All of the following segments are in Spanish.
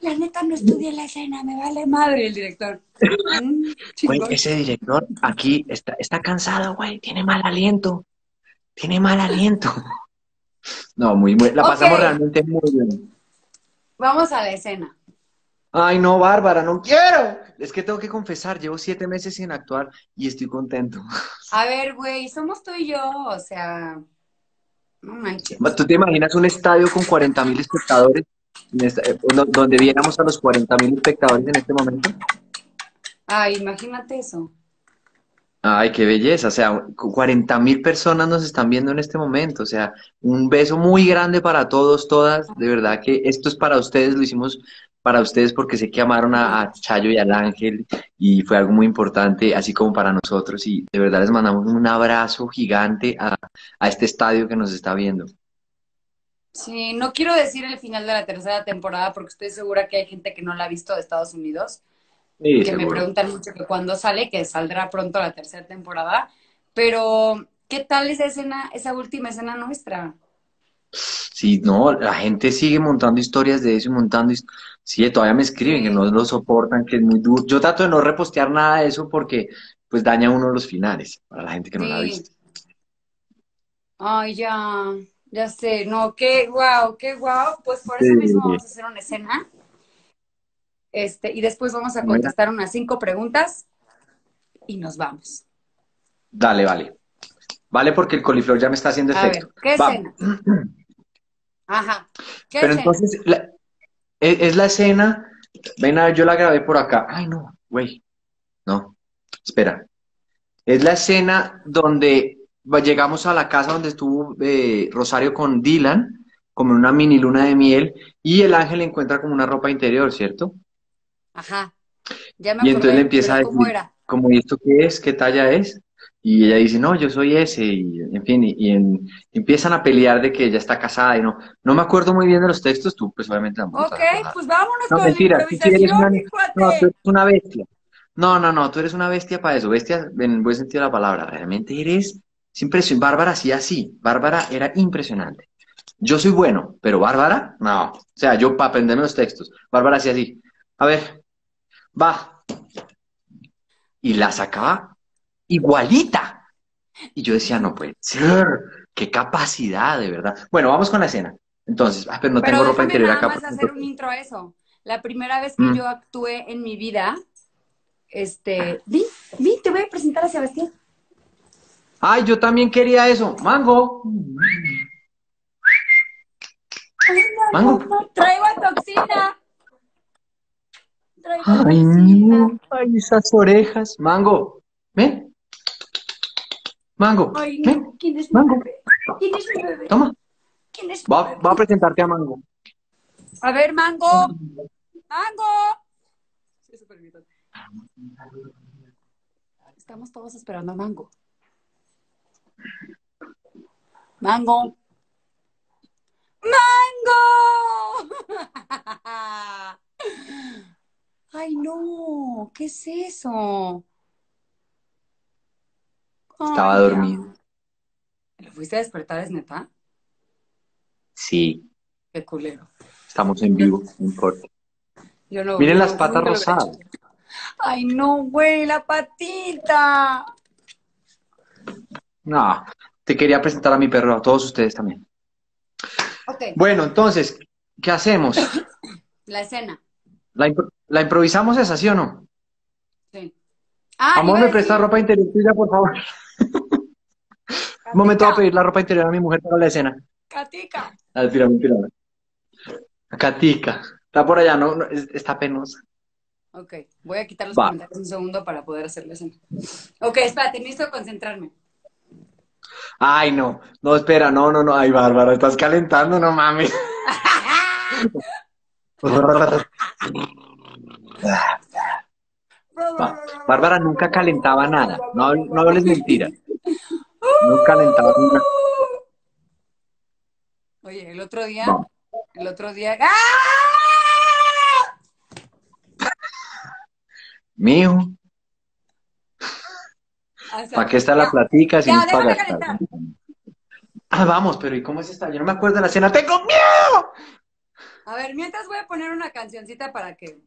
la neta no estudié la escena, me vale madre el director. Mm, Güey, ese director aquí está, está cansado, güey, tiene mal aliento. Tiene mal aliento. No, muy, muy, la pasamos realmente muy bien. Vamos a la escena. Ay, no, Bárbara, no quiero. Es que tengo que confesar, llevo siete meses sin actuar y estoy contento. A ver, güey, somos tú y yo, o sea, no manches. ¿Tú te imaginas un estadio con 40 mil espectadores? Esta- eh, donde viéramos a los 40 mil espectadores en este momento. Ay, imagínate eso. Ay, qué belleza. O sea, 40 mil personas nos están viendo en este momento. O sea, un beso muy grande para todos, todas. De verdad que esto es para ustedes, lo hicimos para ustedes porque sé que amaron a, a Chayo y al Ángel y fue algo muy importante, así como para nosotros. Y de verdad les mandamos un abrazo gigante a, a este estadio que nos está viendo. Sí, no quiero decir el final de la tercera temporada porque estoy segura que hay gente que no la ha visto de Estados Unidos, Sí, que me preguntan mucho que cuándo sale, que saldrá pronto la tercera temporada, pero ¿qué tal esa escena, esa última escena nuestra? Sí, no, la gente sigue montando historias de eso y montando. Sí, todavía me escriben que no lo soportan, que es muy duro. Yo trato de no repostear nada de eso porque pues daña uno los finales para la gente que no la ha visto. Ay, ya, ya sé, no, qué guau, qué guau, pues por eso Sí. mismo vamos a hacer una escena. Este, y después vamos a contestar unas cinco preguntas y nos vamos. Dale, vale. Vale, porque el coliflor ya me está haciendo A ver, efecto. ¿qué escena? Ajá. ¿Qué Pero escena? entonces, la- es, es la escena. Ven a ver, yo la grabé por acá. Ay, no, güey. No, espera. Es la escena donde llegamos a la casa donde estuvo eh, Rosario con Dylan, como en una mini luna de miel, y el ángel encuentra como una ropa interior, ¿cierto? Ajá. Ya me Y entonces le empieza a pero ¿cómo decir, era? como, ¿y esto qué es? ¿Qué talla es? Y ella dice, no, yo soy ese, y en fin, y, y en- empiezan a pelear de que ella está casada, y no, no me acuerdo muy bien de los textos, tú pues obviamente la Ok, pues vámonos No, con mentira, la eres improvisación, una, no, tú eres una bestia. No, no, no, tú eres una bestia para eso, bestia en buen sentido de la palabra, realmente eres, es impresionante, Bárbara sí así, Bárbara era impresionante. Yo soy bueno, pero Bárbara, no, o sea, yo para aprenderme los textos, Bárbara sí así, a ver, va, y la sacaba igualita. Y yo decía, no puede ser, qué capacidad, de verdad. Bueno, vamos con la escena. Entonces, ah, pero no Pero tengo ropa interior nada acá. por hacer un intro a eso. La primera vez que Mm. yo actué en mi vida, este, vi, vi, te voy a presentar a Sebastián. Ay, yo también quería eso. Mango. Mango. Traigo a Toxina. Traigo a Ay, Toxina. no. Ay, esas orejas. Mango. Ven. Mango. Ay, no, Ven. ¿quién es mi Mango. bebé? ¿Quién es mi bebé? Toma. ¿Quién es mi Va, bebé? va a presentarte a Mango. A ver, Mango. Mango. Estamos todos esperando a Mango. Mango. ¡Mango! Ay, no. ¿Qué es eso? Estaba Ay, dormido. ¿Lo fuiste a despertar, es neta? Sí, Qué culero. estamos en vivo, no importa. Yo no. Miren yo las patas rosadas. Ay, no, güey, la patita. No, te quería presentar a mi perro, a todos ustedes también. Bueno, entonces, ¿qué hacemos? la escena. ¿La, la improvisamos esa, sí o no? Sí. Ah, Amor, ¿me presta decir- ropa interior tuya, por favor? Un momento voy a pedir la ropa interior a mi mujer para la escena. Katica. Ah. Katica. Está por allá, ¿no? no, es- está penosa. Ok, voy a quitar los Va. comentarios un segundo para poder hacer la escena. Ok, espérate, necesito concentrarme. Ay, no. No, espera, no, no, no. Ay, Bárbara, estás calentando, no mames. Bárbara nunca calentaba nada. No, no hables mentira. No calentaba nada. Oye, el otro día, el otro día. ¡Ah! Mijo, ¿para qué está la platica si no. Ah, vamos, pero ¿y cómo es esta? Yo no me acuerdo de la escena. ¡Tengo miedo! A ver, mientras voy a poner una cancioncita para que.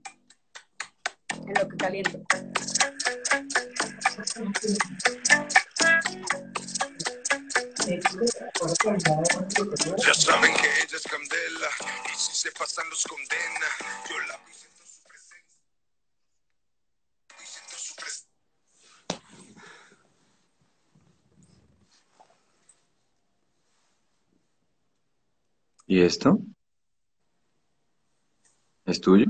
En lo que caliento. Ya saben que ella es candela y si se pasan los condena. Yo la vi siento su presencia. Vi siento su presencia. ¿Y esto? ¿Es tuyo?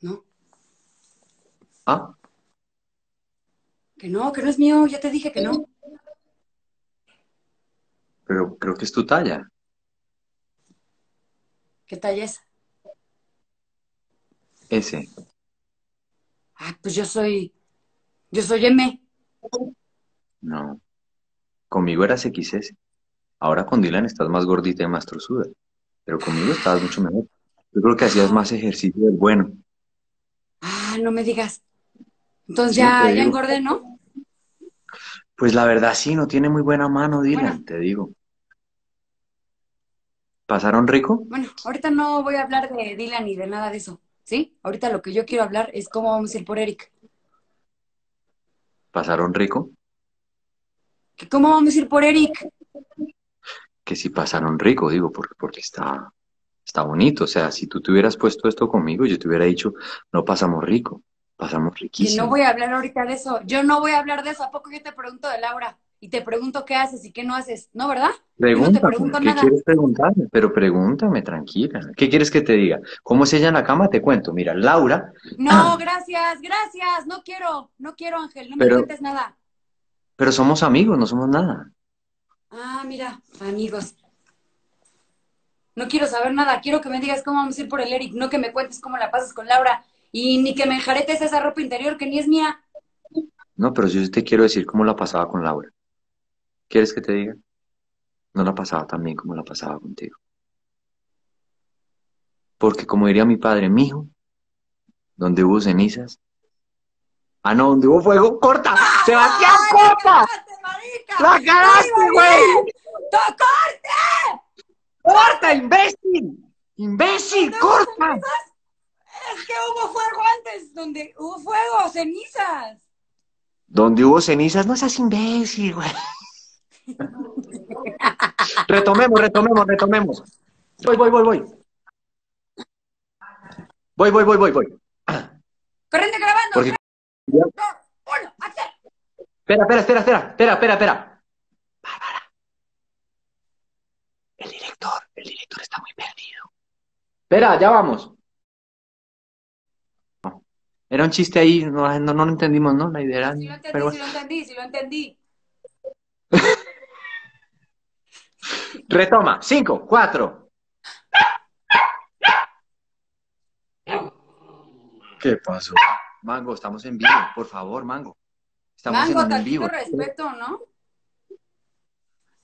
No, Ah, que no, que no es mío. Ya te dije que no. pero creo que es tu talla. ¿Qué talla es? Ese. Ah, pues yo soy. Yo soy M. No. Conmigo eras XS. Ahora con Dylan estás más gordita y más trozuda. Pero conmigo estabas mucho mejor. Yo creo que hacías más ejercicio del bueno. Ah, no me digas. Entonces Sí, ya, ya engordé, ¿no? Pues la verdad sí, no tiene muy buena mano, Dylan, Bueno. te digo. ¿Pasaron rico? Bueno, ahorita no voy a hablar de Dylan ni de nada de eso, ¿sí? Ahorita lo que yo quiero hablar es cómo vamos a ir por Eric. ¿Pasaron rico? ¿Que ¿Cómo vamos a ir por Eric? Que sí pasaron rico, digo, porque, porque está, está bonito. O sea, si tú te hubieras puesto esto conmigo, yo te hubiera dicho, no pasamos rico, pasamos riquísimo. no voy a hablar ahorita de eso. Yo no voy a hablar de eso. ¿A poco yo te pregunto de Laura? Y te pregunto qué haces y qué no haces. ¿No, verdad? Yo no te Pregúntame, ¿qué nada. quieres preguntarme? Pero pregúntame, tranquila. ¿Qué quieres que te diga? ¿Cómo es ella en la cama? Te cuento. Mira, Laura, No, gracias, gracias. No quiero, no quiero, Ángel. No me cuentes nada. pero somos amigos, no somos nada. Ah, mira, amigos. No quiero saber nada. Quiero que me digas cómo vamos a ir por el Eric, no que me cuentes cómo la pasas con Laura. Y ni que me enjaretes esa ropa interior que ni es mía. No, pero yo te quiero decir cómo la pasaba con Laura. ¿Quieres que te diga? No la pasaba tan bien como la pasaba contigo. Porque como diría mi padre, mijo, donde hubo cenizas. Ah, no, donde hubo fuego, corta. Sebastián, corta. La cagaste, güey. ¡Tocó! Corta, imbécil. Imbécil, corta. Es que hubo fuego antes, donde hubo fuego, cenizas. Donde hubo cenizas, no seas imbécil, güey. retomemos, retomemos, retomemos. Voy, voy, voy, voy. Voy, voy, voy, voy, voy. Corriente grabando. Porque- tres, dos, uno, acción. Espera, espera, espera, espera, espera, espera, espera. Bárbara. El director, el director está muy perdido. Espera, ya vamos. Era un chiste ahí, no, no, no lo entendimos, ¿no? La idea era... Sí lo entendí, pero sí lo entendí, sí lo entendí. Retoma. Cinco, cuatro. ¿Qué pasó? Mango, estamos en vivo, por favor, Mango. Estamos Mango, en un vivo. respeto, ¿no?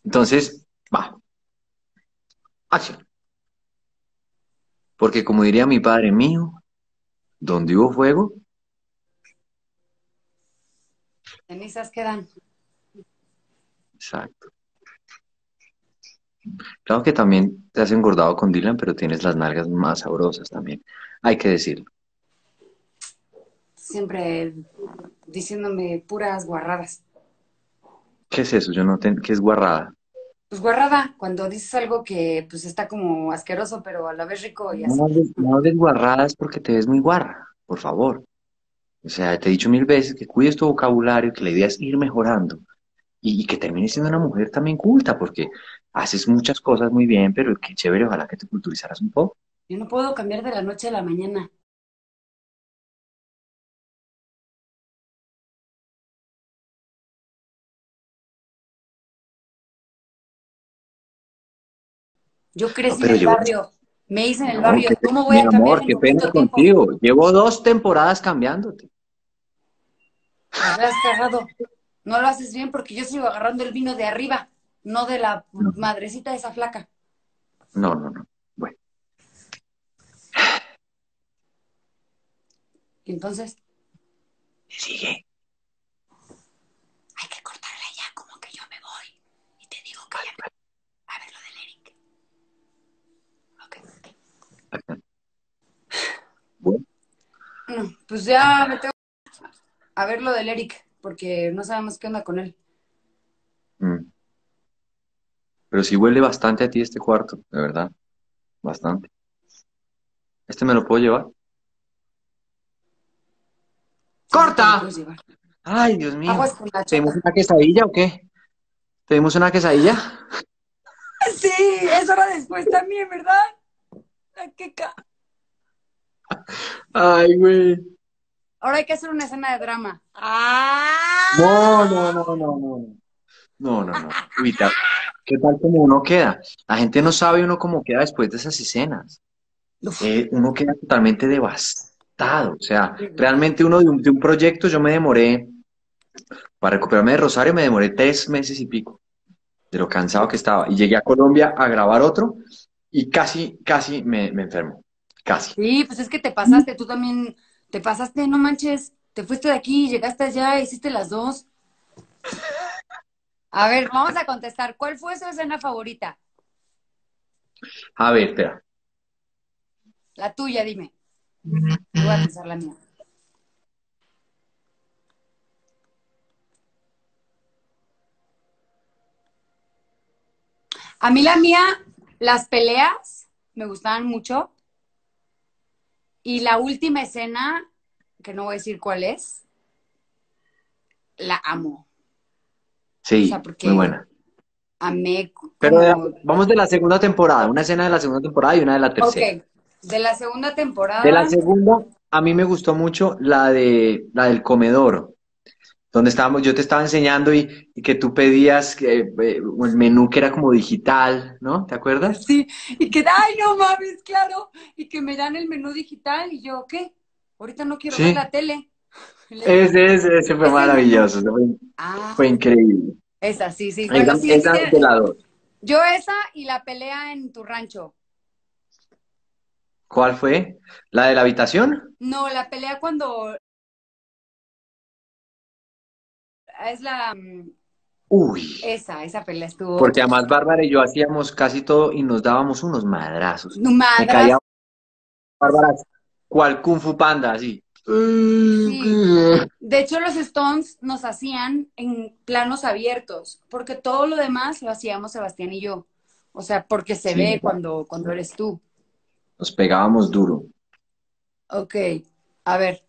Entonces, va. Acción. Porque como diría mi padre mío, donde hubo fuego, Cenizas quedan. exacto. Claro que también te has engordado con Dylan, pero tienes las nalgas más sabrosas también. Hay que decirlo. Siempre diciéndome puras guarradas. ¿Qué es eso? Yo no te... ¿Qué es guarrada? Pues guarrada, cuando dices algo que pues está como asqueroso, pero a la vez rico y así. No hables, no hables guarradas porque te ves muy guarra, por favor. O sea, te he dicho mil veces que cuides tu vocabulario, que la idea es ir mejorando y, y que termines siendo una mujer también culta, porque haces muchas cosas muy bien, pero qué chévere, ojalá que te culturizaras un poco. Yo no puedo cambiar de la noche a la mañana. Yo crecí No, en el yo- barrio, me hice en el No, barrio. ¿Cómo voy mi a cambiar amor, en qué pena poquito tiempo? contigo. Llevo dos temporadas cambiándote. Has cagado. No lo haces bien porque yo sigo agarrando el vino de arriba, no de la madrecita de esa flaca. No, no, no. Bueno, entonces, sigue. hay que cortarle ya, como que yo me voy. Y te digo que ya me... A ver lo del Eric. No, pues ya me tengo a ver lo del Eric, porque no sabemos qué onda con él. Mm. Pero sí huele bastante a ti este cuarto, de verdad. Bastante. ¿Este me lo puedo llevar? ¡Corta! Llevar. Ay, Dios mío. Aguas con la ¿Pedimos chota. una quesadilla o qué? ¿Pedimos una quesadilla? Sí, eso era después también, ¿verdad? La queca. Ay, güey. Ahora hay que hacer una escena de drama. ¡Ah! No, no, no, no, no. No, no, no. ¿qué tal como uno queda? La gente no sabe uno cómo queda después de esas escenas. Eh, uno queda totalmente devastado. O sea, realmente uno de un, de un proyecto yo me demoré, para recuperarme de Rosario me demoré tres meses y pico, de lo cansado que estaba. Y llegué a Colombia a grabar otro y casi, casi me, me enfermo. Casi. Sí, pues es que te pasaste, tú también te pasaste, no manches, te fuiste de aquí, llegaste allá, hiciste las dos. A ver, vamos a contestar. ¿Cuál fue su escena favorita? A ver, espera. La tuya, dime. Yo voy a pensar la mía. A mí la mía, las peleas me gustaban mucho. Y la última escena, que no voy a decir cuál es, la amo. Sí, O sea, porque- muy buena. Amé Pero vamos de la segunda temporada, una escena de la segunda temporada y una de la tercera. Ok, de la segunda temporada. De la segunda, a mí me gustó mucho la de la del comedor, donde estábamos, yo te estaba enseñando y, y que tú pedías que, eh, el menú que era como digital, ¿no? ¿Te acuerdas? Sí, y que, ay, no mames, claro, y que me dan el menú digital y yo, ¿qué? Ahorita no quiero Sí. ver la tele. Ese, ese, ese fue maravilloso, fue, Ah, fue increíble. esa, sí, sí. Esa, Bueno, sí, esa sí, de la dos. Yo esa y la pelea en tu rancho. ¿Cuál fue? ¿La de la habitación? No, la pelea cuando... Es la... mm, Uy, Esa, esa pelea estuvo... porque además Bárbara y yo hacíamos casi todo y nos dábamos unos madrazos. No, Me caía Bárbara, cual Kung Fu Panda, así. De hecho, los Stones nos hacían en planos abiertos, porque todo lo demás lo hacíamos Sebastián y yo. O sea, porque se Sí. ve cuando, cuando eres tú. Nos pegábamos duro. Ok, a ver,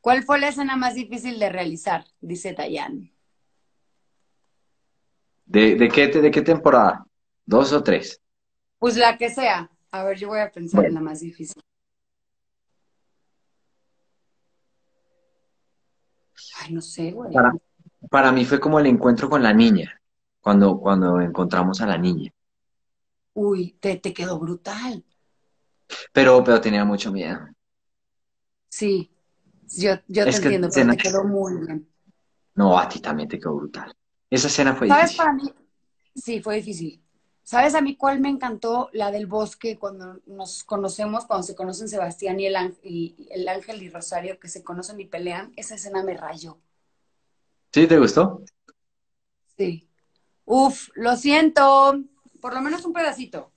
¿cuál fue la escena más difícil de realizar? Dice Dayan. ¿De, de qué, de qué temporada? ¿Dos o tres? Pues la que sea. A ver, yo voy a pensar Bueno. en la más difícil. Ay, no sé, güey. Para, para mí fue como el encuentro con la niña, cuando, cuando encontramos a la niña. Uy, te, te quedó brutal. Pero, pero tenía mucho miedo. Sí, yo, yo te entiendo, pero te quedó muy bien. No, a ti también te quedó brutal. Esa escena fue ¿Sabes difícil. para mí? Sí, fue difícil. ¿Sabes a mí cuál me encantó? La del bosque, cuando nos conocemos, cuando se conocen Sebastián y el, ángel, y el ángel y Rosario, que se conocen y pelean, esa escena me rayó. ¿Sí te gustó? Sí. Uf, lo siento. Por lo menos un pedacito.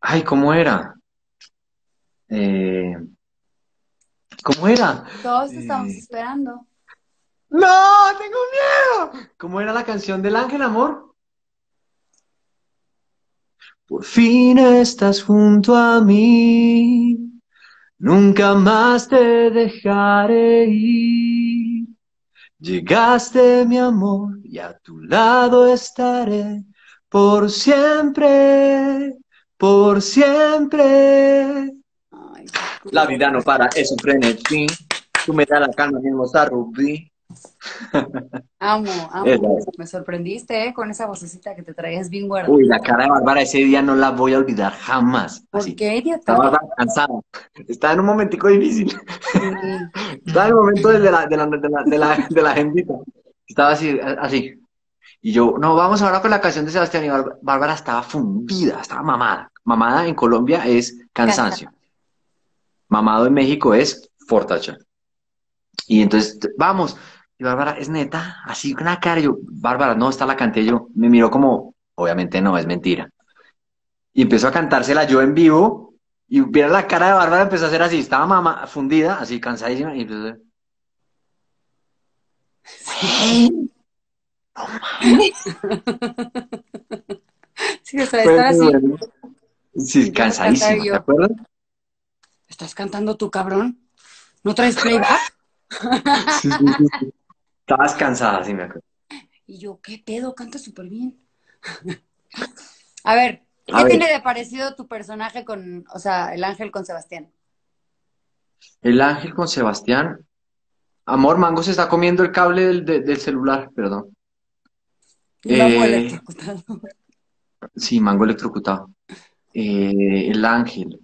Ay, ¿cómo era? Eh, ¿cómo era? Todos te estamos Eh. esperando. ¡No! ¡Tengo miedo! ¿Cómo era la canción del ángel, amor? Por fin estás junto a mí, nunca más te dejaré ir. Llegaste, mi amor, y a tu lado estaré por siempre, por siempre. La vida no para, es un frenesí. Tú me das la calma, mismo a Rubí. Amo, amo. Me sorprendiste, ¿eh? Con esa vocecita que te traías bien guardada. Uy, la cara de Bárbara ese día no la voy a olvidar jamás. ¿Por Así. qué, idiota? Estaba cansada. Estaba en un momentico difícil. Sí. Estaba en el momento de la, de la, de la, de la, de la agendita. Estaba así, así. Y yo, no, vamos ahora con la canción de Sebastián. Y Bárbara estaba fundida, estaba mamada. Mamada en Colombia es cansancio. Mamado en México es fortacha. Y entonces, vamos. Y Bárbara, es neta, así con una cara. Yo, Bárbara, no, está la canté yo. Me miró como, obviamente no, es mentira. Y empezó a cantársela yo en vivo. Y viera la cara de Bárbara, empezó a hacer así, estaba mamá fundida, así cansadísima, y empezó a hacer. Sí, o sea, Fue estar muy así. Sí, cansadísima, ¿te acuerdas? ¿Estás cantando tú, cabrón? ¿No traes playback? Sí, sí, sí, sí. Estabas cansada, sí me acuerdo. Y yo, ¿qué pedo? Canta súper bien. A ver, ¿qué A ver. tiene de parecido tu personaje con, o sea, el ángel con Sebastián? El ángel con Sebastián. Amor, Mango se está comiendo el cable del, de- del celular, perdón. Y luego Eh, electrocutado. Sí, Mango electrocutado. Eh, el ángel.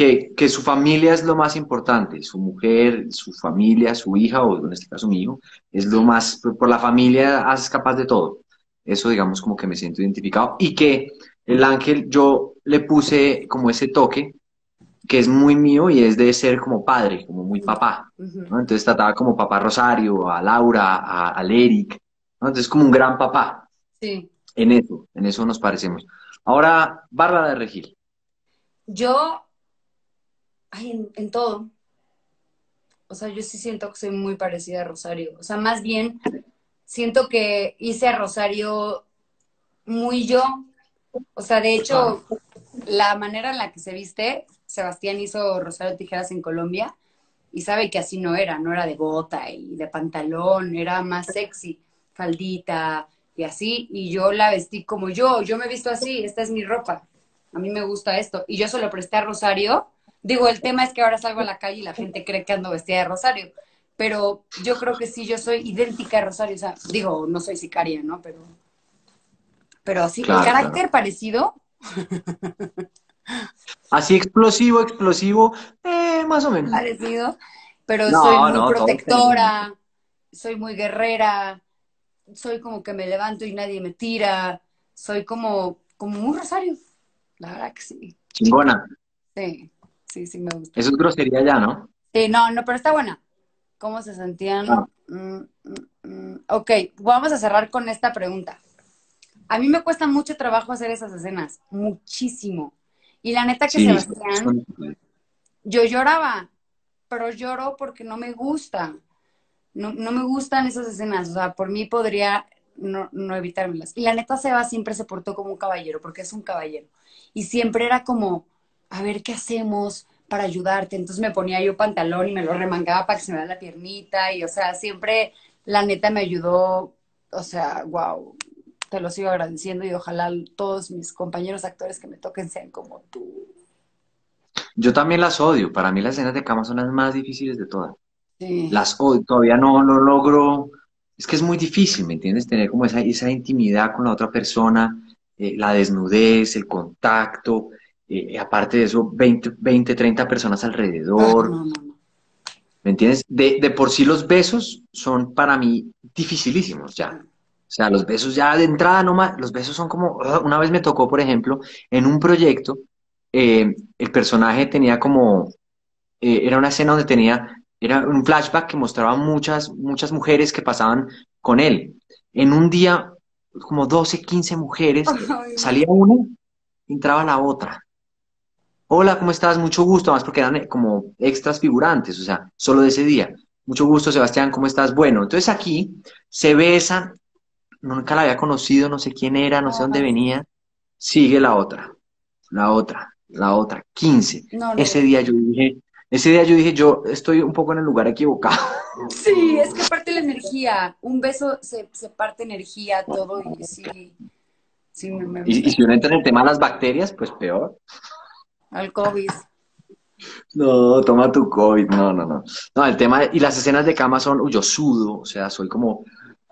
Que, que su familia es lo más importante. Su mujer, su familia, su hija, o en este caso mi hijo, es lo más. Por la familia haces capaz de todo. Eso, digamos, como que me siento identificado. Y que el ángel, yo le puse como ese toque que es muy mío y es de ser como padre, como muy papá. Entonces trataba como papá Rosario, a Laura, a, al Eric, ¿no? Entonces como un gran papá. Sí. En eso, en eso nos parecemos. Ahora, Bárbara de Regil. Yo, ay, en, en todo. O sea, yo sí siento que soy muy parecida a Rosario. O sea, más bien, siento que hice a Rosario muy yo. O sea, de hecho, la manera en la que se viste, Sebastián hizo Rosario Tijeras en Colombia y sabe que así no era, no era de bota y de pantalón, era más sexy, faldita y así. Y yo la vestí como yo, yo me he visto así, esta es mi ropa. A mí me gusta esto. Y yo se lo presté a Rosario. Digo, el tema es que ahora salgo a la calle y la gente cree que ando vestida de Rosario. Pero yo creo que sí, yo soy idéntica a Rosario. O sea, digo, no soy sicaria, ¿no? Pero, pero sí, Claro, el carácter parecido, Así explosivo, explosivo, eh, más o menos. parecido, pero No, soy muy no, protectora, soy muy guerrera, soy como que me levanto y nadie me tira, soy como, como un Rosario. La verdad que sí. Chingona. Sí, sí, sí me gusta. Eso es grosería ya, ¿no? Sí, no, no, pero está buena. ¿Cómo se sentían? Ah. Mm, mm, mm. Ok, vamos a cerrar con esta pregunta. A mí me cuesta mucho trabajo hacer esas escenas, muchísimo. Y la neta que Sí, Sebastián, son- yo lloraba, pero lloro porque no me gusta. No, no me gustan esas escenas, o sea, por mí podría no, no evitármelas. Y la neta Seba siempre se portó como un caballero, porque es un caballero. Y siempre era como, a ver qué hacemos para ayudarte. Entonces me ponía yo pantalón y me lo remangaba para que se me la piernita. Y, o sea, siempre la neta me ayudó, o sea, wow, te lo sigo agradeciendo y ojalá todos mis compañeros actores que me toquen sean como tú. Yo también las odio. Para mí las escenas de cama son las más difíciles de todas. Sí. Las odio. Todavía no lo logro. Es que es muy difícil, ¿me entiendes? Tener como esa, esa intimidad con la otra persona, eh, la desnudez, el contacto. Eh, aparte de eso, 20, 20, 30 personas alrededor. No, no, no. ¿Me entiendes? De, de por sí los besos son para mí dificilísimos ya. O sea, los besos ya de entrada nomás, los besos son como, una vez me tocó, por ejemplo, en un proyecto, eh, el personaje tenía como, eh, era una escena donde tenía, era un flashback que mostraba muchas, muchas mujeres que pasaban con él. En un día, como 12, 15 mujeres, Ay, salía una, entraba la otra. Hola, ¿cómo estás? Mucho gusto, más porque eran eh, como extras figurantes, o sea, solo de ese día. Mucho gusto, Sebastián, ¿cómo estás? Bueno, entonces aquí se besan, nunca la había conocido, no sé quién era, no sé dónde venía. Sigue la otra, la otra, la otra, 15. No, no. Ese día yo dije, ese día yo dije, yo estoy un poco en el lugar equivocado. Sí, es que parte la energía. Un beso se, se parte energía, todo, y sí, sí me, me Y, y si uno entra en el tema de las bacterias, pues peor. Al COVID. No, toma tu COVID, no, no, no. No, el tema, y las escenas de cama son, uy, yo sudo, o sea, soy como,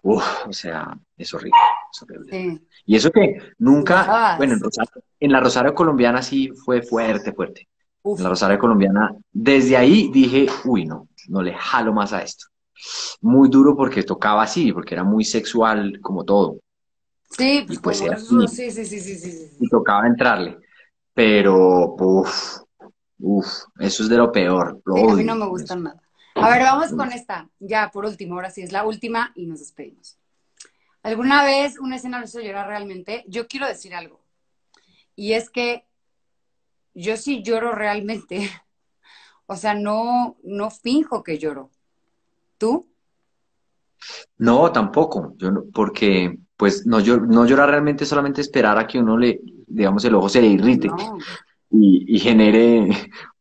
uff, o sea, es horrible, es horrible. Sí. Y eso que nunca, bueno, en, Rosario- en la Rosario colombiana sí fue fuerte, fuerte. Uf. En la Rosario colombiana, desde ahí dije, uy, no, no le jalo más a esto. Muy duro porque tocaba así, porque era muy sexual como todo, Sí, pues, Y pues era así. sí, sí, sí, sí, sí. y tocaba entrarle. Pero, uff, uff, eso es de lo peor, lo Sí, a mí no me gustan nada. A ver, vamos con esta. Ya, por último, ahora sí es la última y nos despedimos. ¿Alguna vez una escena lo hizo llorar realmente? Yo quiero decir algo. Y es que yo sí lloro realmente. O sea, no, no finjo que lloro. ¿Tú? No, tampoco, yo no- porque pues no, llo- no llorar realmente es solamente esperar a que uno le, digamos, el ojo se le irrite No. y, y genere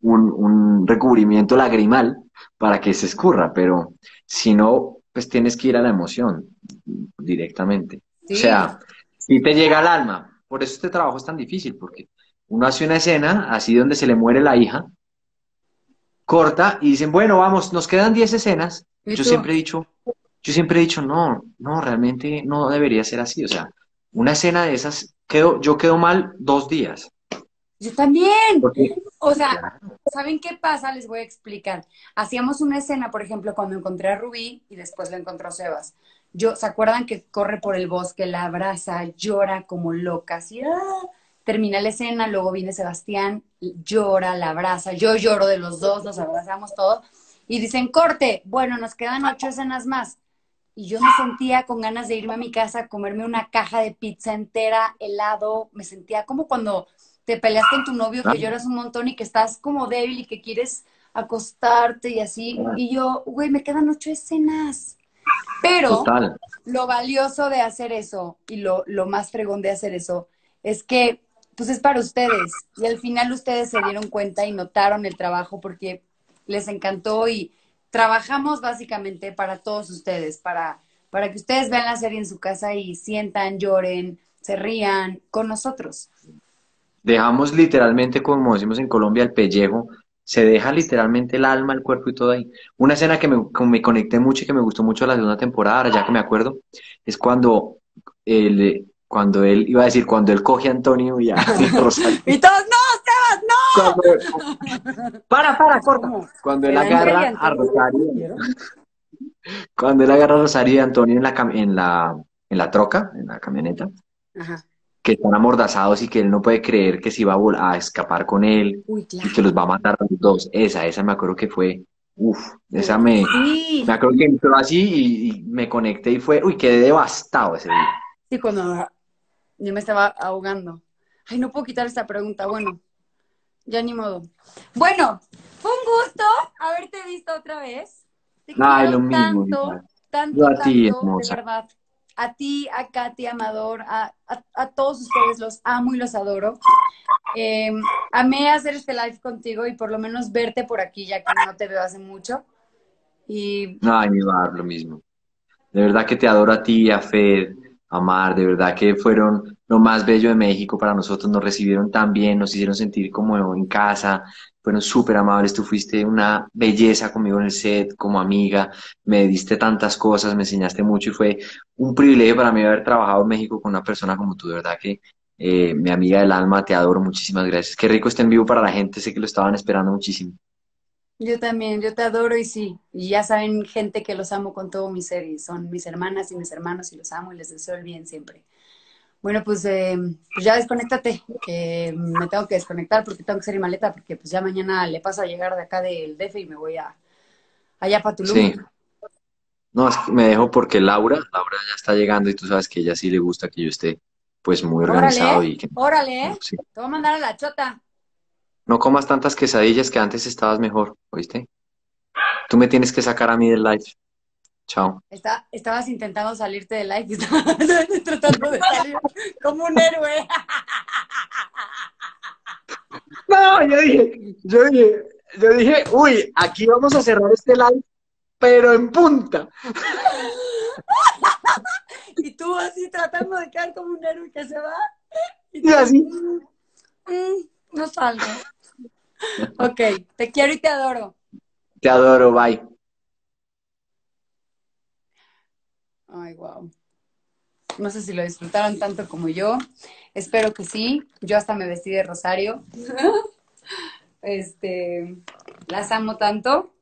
un, un recubrimiento lagrimal para que se escurra, pero si no, pues tienes que ir a la emoción directamente. O sea, si te llega al alma, por eso este trabajo es tan difícil, porque uno hace una escena así donde se le muere la hija, corta y dicen, bueno, vamos, nos quedan 10 escenas. ¿Y Yo siempre he dicho, yo siempre he dicho, no, no, realmente no debería ser así. O sea, una escena de esas, quedo, yo quedo mal dos días. Yo también. O sea, ¿saben qué pasa? Les voy a explicar. Hacíamos una escena, por ejemplo, cuando encontré a Rubí y después la encontró Sebas. Yo, ¿se acuerdan que corre por el bosque, la abraza, llora como loca, así, ¡ah! termina la escena, luego viene Sebastián, llora, la abraza, yo lloro de los dos, nos abrazamos todos y dicen, corte, bueno, nos quedan ocho escenas más. Y yo me sentía con ganas de irme a mi casa a comerme una caja de pizza entera, helado, me sentía como cuando te peleas con tu novio que Ah. lloras un montón y que estás como débil y que quieres acostarte y así. Y yo, güey, me quedan ocho escenas. Pero total, lo valioso de hacer eso y lo, lo más fregón de hacer eso es que pues es para ustedes y al final ustedes se dieron cuenta y notaron el trabajo porque les encantó y trabajamos básicamente para todos ustedes, para, para que ustedes vean la serie en su casa y sientan, lloren, se rían con nosotros. dejamos literalmente, como decimos en Colombia, el pellejo, se deja literalmente el alma, el cuerpo y todo ahí. Una escena que me, como me conecté mucho y que me gustó mucho de la segunda temporada, ya que me acuerdo, es cuando él, cuando él, iba a decir, cuando él coge a Antonio y a Rosario. Y todos, no, no. Cuando- para, para, corta. Cuando él agarra a. Rosario, cuando él agarra a Rosario y Antonio en la, cam- en la, en la troca, en la camioneta, Ajá. que están amordazados y que él no puede creer que se iba a, a escapar con él Uy, y que los va a matar a los dos. Esa, esa me acuerdo que fue, uff, esa me, Sí, me acuerdo que entró así y, y me conecté y fue, uy, quedé devastado ese día. sí, cuando yo me estaba ahogando. Ay, no puedo quitar esta pregunta. Bueno, ya ni modo. Bueno, fue un gusto haberte visto otra vez. Te Ay, quiero lo mismo, tanto, Lina. tanto, Yo a ti, tanto, de hermosa. verdad. A ti, a Katy, Amador, a, a, a todos ustedes los amo y los adoro. Eh, amé hacer este live contigo y por lo menos verte por aquí, ya que no te veo hace mucho. Y Ay, mi bar, lo mismo. De verdad que te adoro a ti, a Fed, a Mar, de verdad que fueron lo más bello de México para nosotros, nos recibieron tan bien, nos hicieron sentir como en casa, fueron súper amables, tú fuiste una belleza conmigo en el set, como amiga, me diste tantas cosas, me enseñaste mucho y fue un privilegio para mí haber trabajado en México con una persona como tú, de verdad que eh, mi amiga del alma, te adoro, muchísimas gracias. Qué rico estar en vivo para la gente, sé que lo estaban esperando muchísimo. Yo también, yo te adoro y sí. Y ya saben, gente que los amo con todo mi ser y son mis hermanas y mis hermanos y los amo y les deseo el bien siempre. Bueno, pues, eh, pues ya desconéctate, que me tengo que desconectar porque tengo que hacer mi maleta porque pues ya mañana le paso a llegar de acá del DF y me voy a allá para Tulum. Sí. No, es que me dejo porque Laura, Laura ya está llegando y tú sabes que ella sí le gusta que yo esté pues muy organizado Órale, y que órale, ¿eh? sí. Te voy a mandar a la chota. no comas tantas quesadillas que antes estabas mejor, ¿oíste? Tú me tienes que sacar a mí del live. Chao. Está, estabas intentando salirte del live y estabas tratando de salir como un héroe. No, yo dije, yo dije, yo dije, uy, aquí vamos a cerrar este live, pero en punta. Y tú así tratando de quedar como un héroe que se va. Y así. "Mm, mm, no salgo. Ok, te quiero y te adoro. Te adoro, bye. Ay, wow. No sé si lo disfrutaron tanto como yo. Espero que sí. Yo hasta me vestí de rosario. Este, las amo tanto.